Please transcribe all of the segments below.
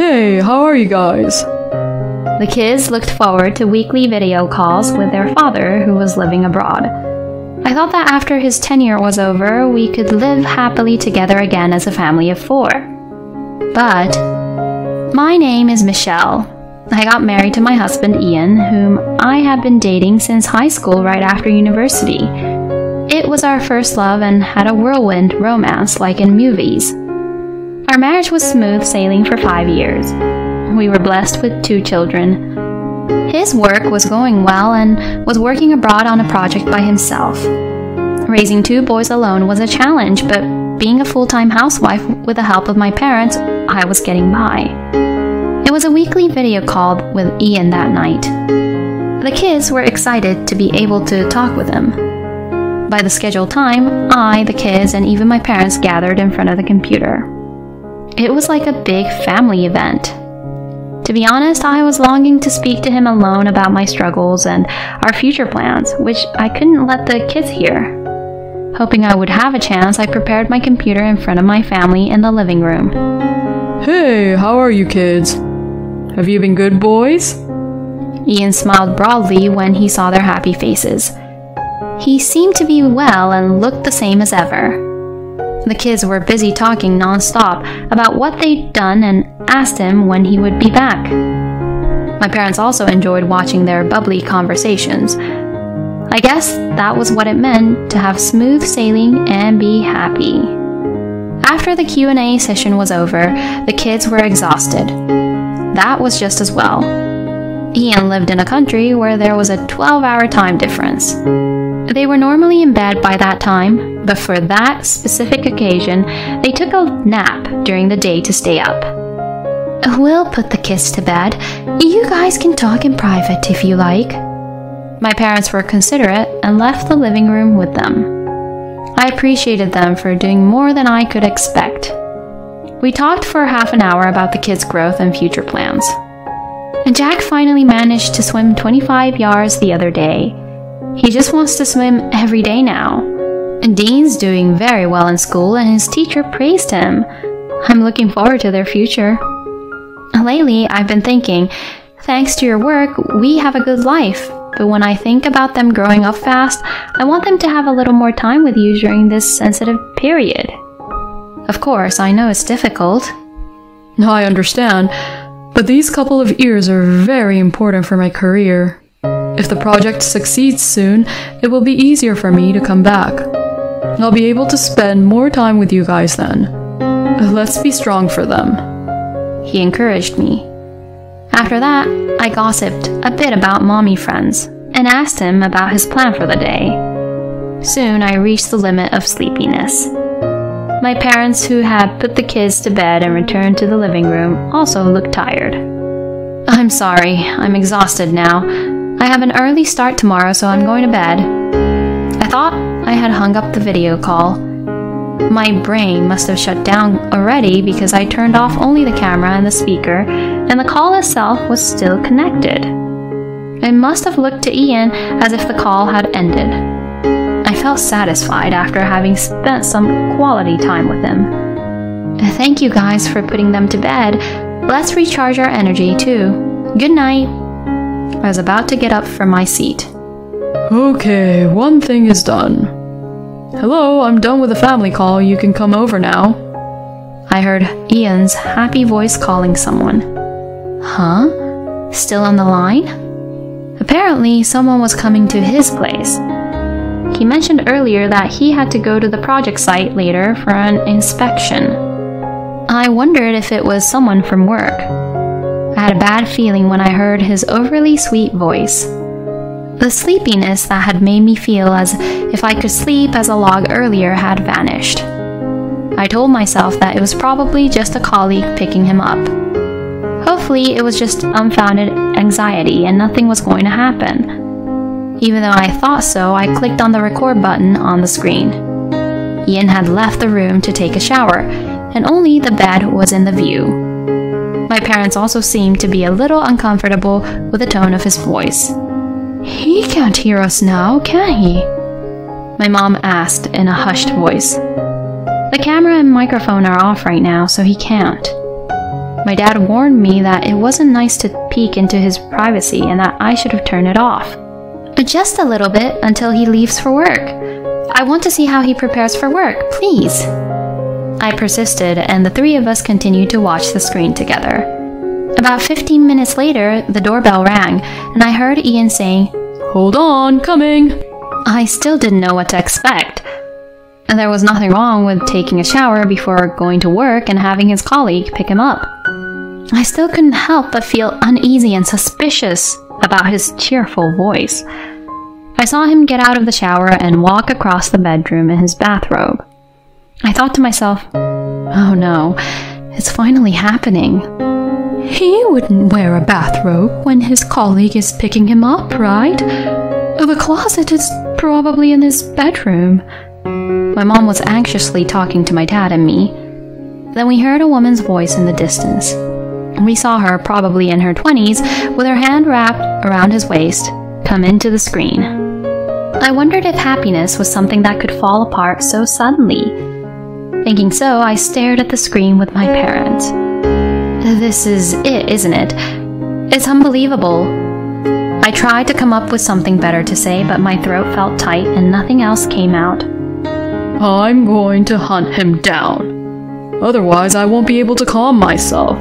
Hey, how are you guys? The kids looked forward to weekly video calls with their father, who was living abroad. I thought that after his tenure was over, we could live happily together again as a family of four. But my name is Michelle. I got married to my husband Ian, whom I had been dating since high school right after university. It was our first love and had a whirlwind romance like in movies. Our marriage was smooth sailing for five years. We were blessed with two children. His work was going well and was working abroad on a project by himself. Raising two boys alone was a challenge, but being a full time housewife with the help of my parents, I was getting by. It was a weekly video call with Ian that night. The kids were excited to be able to talk with him. By the scheduled time, I, the kids, and even my parents gathered in front of the computer. It was like a big family event. To be honest, I was longing to speak to him alone about my struggles and our future plans, which I couldn't let the kids hear. Hoping I would have a chance, I prepared my computer in front of my family in the living room. Hey, how are you kids? Have you been good boys? Ian smiled broadly when he saw their happy faces. He seemed to be well and looked the same as ever. The kids were busy talking nonstop about what they'd done and asked him when he would be back. My parents also enjoyed watching their bubbly conversations. I guess that was what it meant to have smooth sailing and be happy. After the Q&A session was over, the kids were exhausted. That was just as well. Ian lived in a country where there was a 12-hour time difference. They were normally in bed by that time, but for that specific occasion, they took a nap during the day to stay up. We'll put the kids to bed. You guys can talk in private if you like. My parents were considerate and left the living room with them. I appreciated them for doing more than I could expect. We talked for half an hour about the kids' growth and future plans. And Jack finally managed to swim 25 yards the other day. He just wants to swim every day now. Dean's doing very well in school, and his teacher praised him. I'm looking forward to their future. Lately, I've been thinking, thanks to your work, we have a good life. But when I think about them growing up fast, I want them to have a little more time with you during this sensitive period. Of course, I know it's difficult. I understand, but these couple of years are very important for my career. If the project succeeds soon, it will be easier for me to come back. I'll be able to spend more time with you guys then. Let's be strong for them. He encouraged me. After that, I gossiped a bit about mommy friends and asked him about his plan for the day. Soon I reached the limit of sleepiness. My parents, who had put the kids to bed and returned to the living room, also looked tired. I'm sorry, I'm exhausted now. I have an early start tomorrow, so I'm going to bed. I thought I had hung up the video call. My brain must have shut down already because I turned off only the camera and the speaker, and the call itself was still connected. I must have looked to Ian as if the call had ended. I felt satisfied after having spent some quality time with him. Thank you guys for putting them to bed. Let's recharge our energy too. Good night. I was about to get up from my seat. Okay, one thing is done. Hello, I'm done with the family call. You can come over now. I heard Ian's happy voice calling someone. Huh? Still on the line? Apparently, someone was coming to his place. He mentioned earlier that he had to go to the project site later for an inspection. I wondered if it was someone from work. I had a bad feeling when I heard his overly sweet voice. The sleepiness that had made me feel as if I could sleep as a log earlier had vanished. I told myself that it was probably just a colleague picking him up. Hopefully, it was just unfounded anxiety and nothing was going to happen. Even though I thought so, I clicked on the record button on the screen. Ian had left the room to take a shower, and only the bed was in the view. My parents also seemed to be a little uncomfortable with the tone of his voice. He can't hear us now, can he? My mom asked in a hushed voice. The camera and microphone are off right now, so he can't. My dad warned me that it wasn't nice to peek into his privacy and that I should have turned it off. Just a little bit until he leaves for work. I want to see how he prepares for work, please. I persisted, and the three of us continued to watch the screen together. About 15 minutes later, the doorbell rang, and I heard Ian saying, Hold on, coming. I still didn't know what to expect. And there was nothing wrong with taking a shower before going to work and having his colleague pick him up. I still couldn't help but feel uneasy and suspicious about his cheerful voice. I saw him get out of the shower and walk across the bedroom in his bathrobe. I thought to myself, oh no, it's finally happening. He wouldn't wear a bathrobe when his colleague is picking him up, right? The closet is probably in his bedroom. My mom was anxiously talking to my dad and me. Then we heard a woman's voice in the distance. We saw her, probably in her 20s, with her hand wrapped around his waist, come into the screen. I wondered if happiness was something that could fall apart so suddenly. Thinking so, I stared at the screen with my parents. This is it, isn't it? It's unbelievable. I tried to come up with something better to say, but my throat felt tight and nothing else came out. I'm going to hunt him down. Otherwise, I won't be able to calm myself.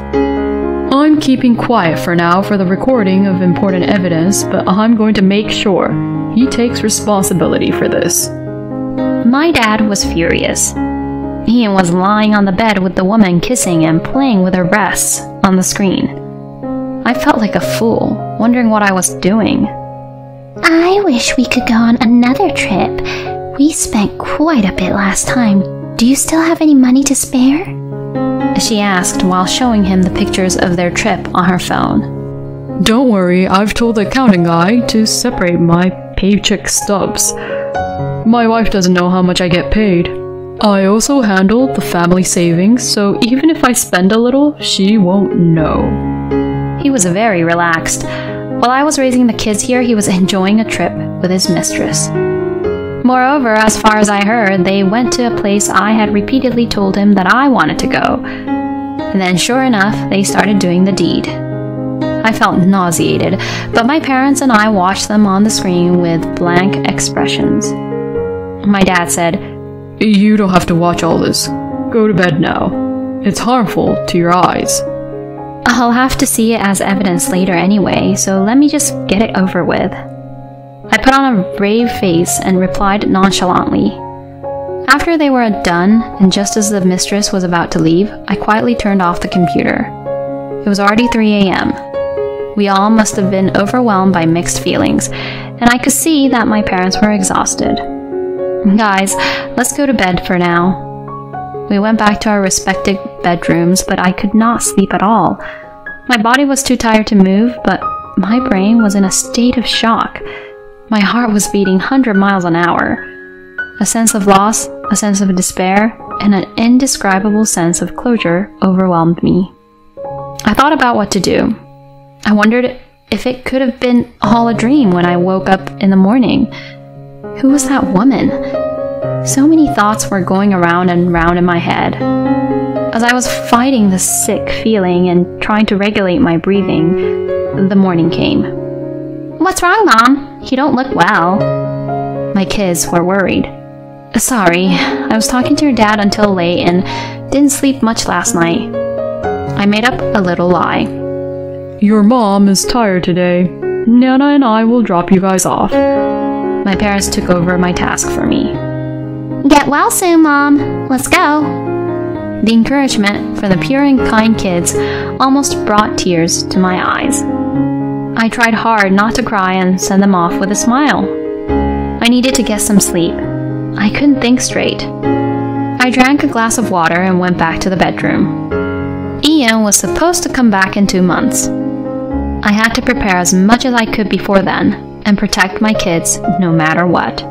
I'm keeping quiet for now for the recording of important evidence, but I'm going to make sure he takes responsibility for this. My dad was furious. Ian was lying on the bed with the woman kissing and playing with her breasts on the screen. I felt like a fool, wondering what I was doing. I wish we could go on another trip. We spent quite a bit last time. Do you still have any money to spare? She asked while showing him the pictures of their trip on her phone. Don't worry, I've told the accounting guy to separate my paycheck stubs. My wife doesn't know how much I get paid. I also handle the family savings, so even if I spend a little, she won't know. He was very relaxed. While I was raising the kids here, he was enjoying a trip with his mistress. Moreover, as far as I heard, they went to a place I had repeatedly told him that I wanted to go. And then, sure enough, they started doing the deed. I felt nauseated, but my parents and I watched them on the screen with blank expressions. My dad said, you don't have to watch all this. Go to bed now. It's harmful to your eyes. I'll have to see it as evidence later anyway, so let me just get it over with. I put on a brave face and replied nonchalantly. After they were done, and just as the mistress was about to leave, I quietly turned off the computer. It was already 3 a.m. We all must have been overwhelmed by mixed feelings, and I could see that my parents were exhausted. Mm-hmm. Guys, let's go to bed for now. We went back to our respective bedrooms, but I could not sleep at all. My body was too tired to move, but my brain was in a state of shock. My heart was beating 100 miles an hour. A sense of loss, a sense of despair, and an indescribable sense of closure overwhelmed me. I thought about what to do. I wondered if it could have been all a dream when I woke up in the morning. Who was that woman? So many thoughts were going around and round in my head. As I was fighting the sick feeling and trying to regulate my breathing, the morning came. What's wrong, Mom? You don't look well. My kids were worried. Sorry, I was talking to your dad until late and didn't sleep much last night. I made up a little lie. Your mom is tired today. Nana and I will drop you guys off. My parents took over my task for me. Get well soon, Mom. Let's go. The encouragement from the pure and kind kids almost brought tears to my eyes. I tried hard not to cry and send them off with a smile. I needed to get some sleep. I couldn't think straight. I drank a glass of water and went back to the bedroom. Ian was supposed to come back in two months. I had to prepare as much as I could before then and protect my kids no matter what.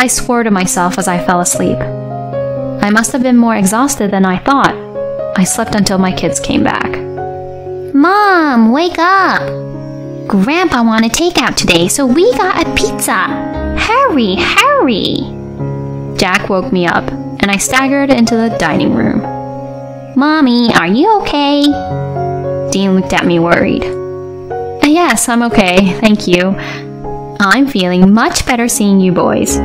I swore to myself as I fell asleep. I must have been more exhausted than I thought. I slept until my kids came back. Mom, wake up! Grandpa wanted a takeout today, so we got a pizza. Hurry, hurry! Jack woke me up, and I staggered into the dining room. Mommy, are you okay? Dean looked at me worried. Yes, I'm okay, thank you. I'm feeling much better seeing you boys.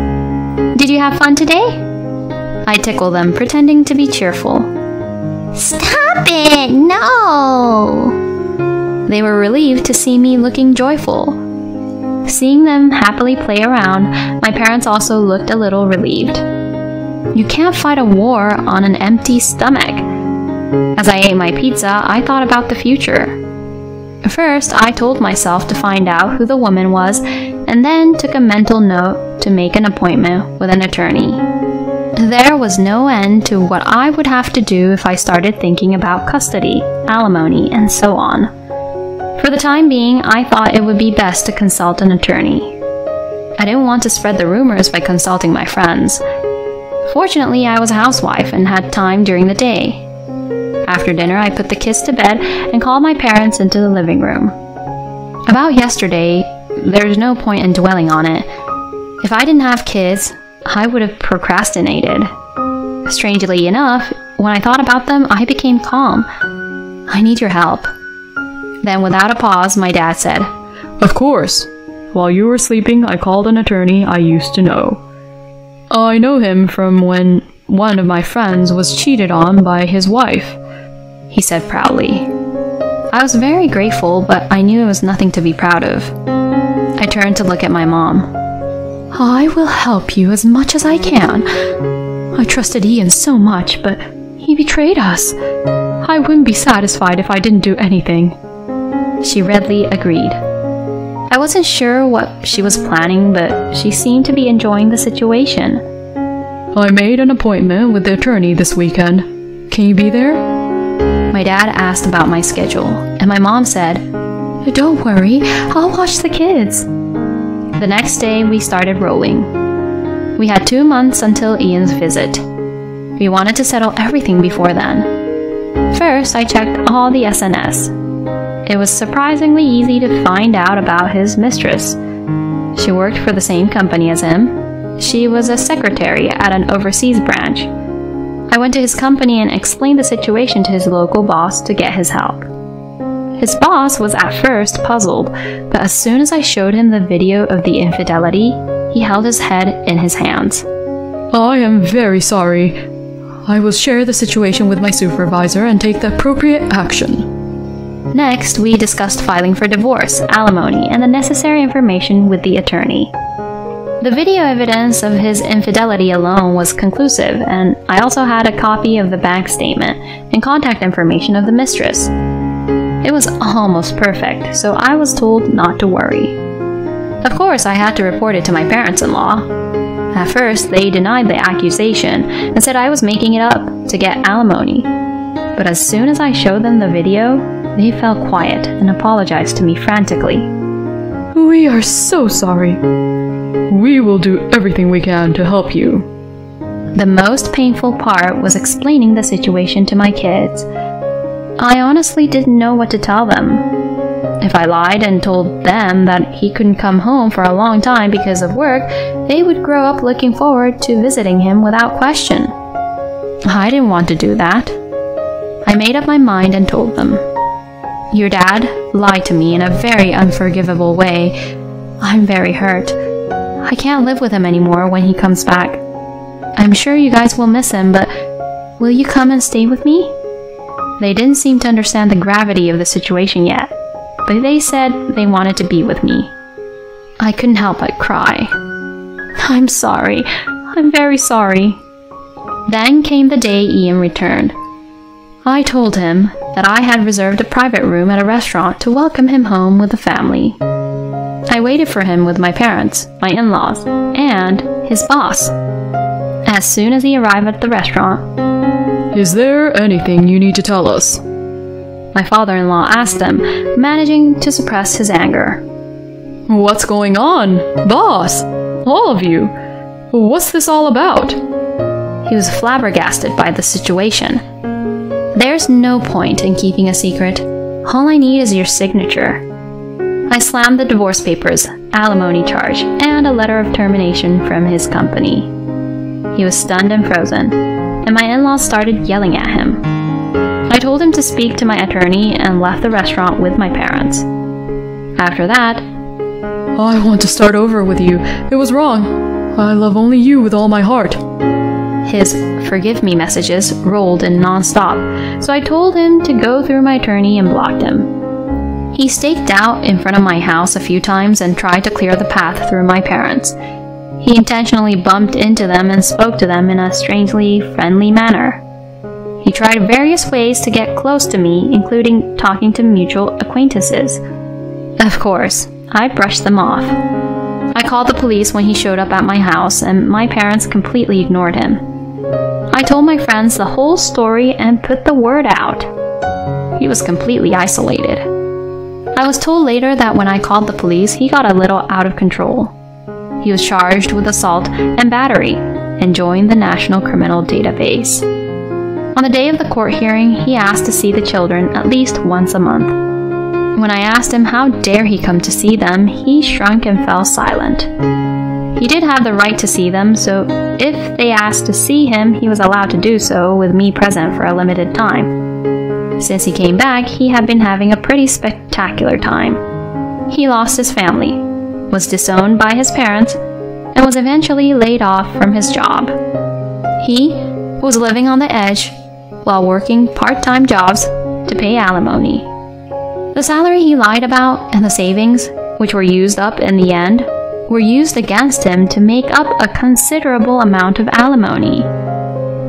Did you have fun today? I tickle them, pretending to be cheerful. Stop it! No! They were relieved to see me looking joyful. Seeing them happily play around, my parents also looked a little relieved. You can't fight a war on an empty stomach. As I ate my pizza, I thought about the future. First, I told myself to find out who the woman was, and then took a mental note to make an appointment with an attorney. There was no end to what I would have to do if I started thinking about custody, alimony, and so on. For the time being, I thought it would be best to consult an attorney. I didn't want to spread the rumors by consulting my friends. Fortunately, I was a housewife and had time during the day. After dinner, I put the kids to bed and called my parents into the living room. About yesterday, there's no point in dwelling on it. If I didn't have kids, I would have procrastinated. Strangely enough, when I thought about them, I became calm. I need your help. Then, without a pause, my dad said, Of course. While you were sleeping, I called an attorney I used to know. I know him from when one of my friends was cheated on by his wife he said proudly. I was very grateful, but I knew it was nothing to be proud of. I turned to look at my mom. I will help you as much as I can. I trusted Ian so much, but he betrayed us. I wouldn't be satisfied if I didn't do anything. She readily agreed. I wasn't sure what she was planning, but she seemed to be enjoying the situation. I made an appointment with the attorney this weekend. Can you be there? My dad asked about my schedule, and my mom said, Don't worry, I'll watch the kids. The next day, we started rolling. We had two months until Ian's visit. We wanted to settle everything before then. First, I checked all the SNS. It was surprisingly easy to find out about his mistress. She worked for the same company as him. She was a secretary at an overseas branch. I went to his company and explained the situation to his local boss to get his help. His boss was at first puzzled, but as soon as I showed him the video of the infidelity, he held his head in his hands. I am very sorry. I will share the situation with my supervisor and take the appropriate action. Next, we discussed filing for divorce, alimony, and the necessary information with the attorney. The video evidence of his infidelity alone was conclusive, and I also had a copy of the bank statement and contact information of the mistress. It was almost perfect, so I was told not to worry. Of course, I had to report it to my parents in law. At first, they denied the accusation and said I was making it up to get alimony. But as soon as I showed them the video, they fell quiet and apologized to me frantically. We are so sorry. We will do everything we can to help you. The most painful part was explaining the situation to my kids. I honestly didn't know what to tell them. If I lied and told them that he couldn't come home for a long time because of work, they would grow up looking forward to visiting him without question. I didn't want to do that. I made up my mind and told them. Your dad lied to me in a very unforgivable way. I'm very hurt. I can't live with him anymore when he comes back. I'm sure you guys will miss him, but will you come and stay with me? They didn't seem to understand the gravity of the situation yet, but they said they wanted to be with me. I couldn't help but cry. I'm sorry. I'm very sorry. Then came the day Ian returned. I told him that I had reserved a private room at a restaurant to welcome him home with the family. I waited for him with my parents, my in laws, and his boss. As soon as he arrived at the restaurant, Is there anything you need to tell us? My father in law asked him, managing to suppress his anger. What's going on? Boss! All of you! What's this all about? He was flabbergasted by the situation. There's no point in keeping a secret. All I need is your signature. I slammed the divorce papers, alimony charge, and a letter of termination from his company. He was stunned and frozen, and my in laws started yelling at him. I told him to speak to my attorney and left the restaurant with my parents. After that, I want to start over with you. It was wrong. I love only you with all my heart. his forgive me messages rolled in nonstop, so I told him to go through my attorney and blocked him. He staked out in front of my house a few times and tried to clear the path through my parents. He intentionally bumped into them and spoke to them in a strangely friendly manner. He tried various ways to get close to me, including talking to mutual acquaintances. Of course, I brushed them off. I called the police when he showed up at my house, and my parents completely ignored him. I told my friends the whole story and put the word out. He was completely isolated. I was told later that when I called the police, he got a little out of control. He was charged with assault and battery and joined the National Criminal Database. On the day of the court hearing, he asked to see the children at least once a month. When I asked him how dare he come to see them, he shrunk and fell silent. He did have the right to see them, so if they asked to see him, he was allowed to do so with me present for a limited time. Since he came back, he had been having a pretty spectacular time. He lost his family, was disowned by his parents, and was eventually laid off from his job. He was living on the edge while working part time jobs to pay alimony. The salary he lied about and the savings, which were used up in the end, were used against him to make up a considerable amount of alimony.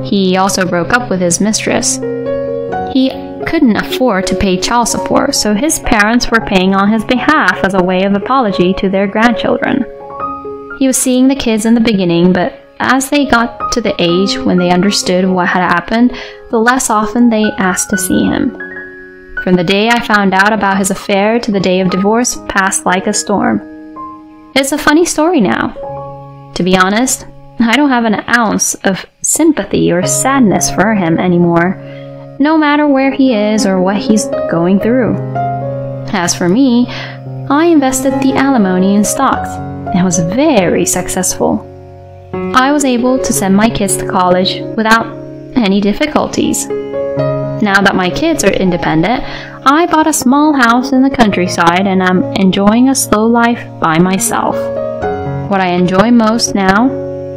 He also broke up with his mistress. He couldn't afford to pay child support, so his parents were paying on his behalf as a way of apology to their grandchildren. He was seeing the kids in the beginning, but as they got to the age when they understood what had happened, the less often they asked to see him. From the day I found out about his affair to the day of divorce passed like a storm. It's a funny story now. To be honest, I don't have an ounce of sympathy or sadness for him anymore, no matter where he is or what he's going through. As for me, I invested the alimony in stocks and was very successful. I was able to send my kids to college without any difficulties. Now that my kids are independent, I bought a small house in the countryside and I'm enjoying a slow life by myself. What I enjoy most now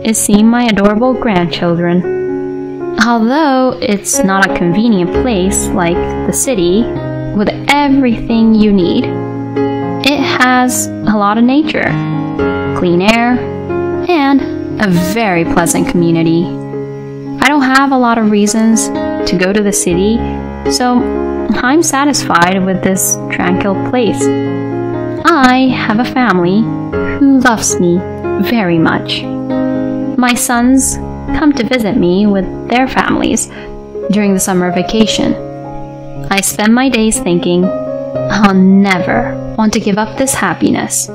is seeing my adorable grandchildren. Although it's not a convenient place like the city with everything you need, it has a lot of nature, clean air, and a very pleasant community. I don't have a lot of reasons to go to the city, so I'm satisfied with this tranquil place. I have a family who loves me very much. My sons come to visit me with their families during the summer vacation. I spend my days thinking, I'll never want to give up this happiness